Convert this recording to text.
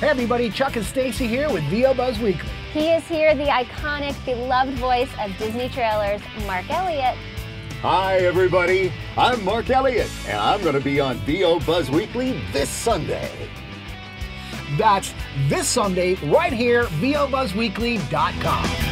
Hey everybody, Chuck and Stacey here with VO Buzz Weekly. He is here, the iconic, beloved voice of Disney trailers, Mark Elliott. Hi everybody, I'm Mark Elliott, and I'm going to be on VO Buzz Weekly this Sunday. That's this Sunday right here, VOBuzzWeekly.com.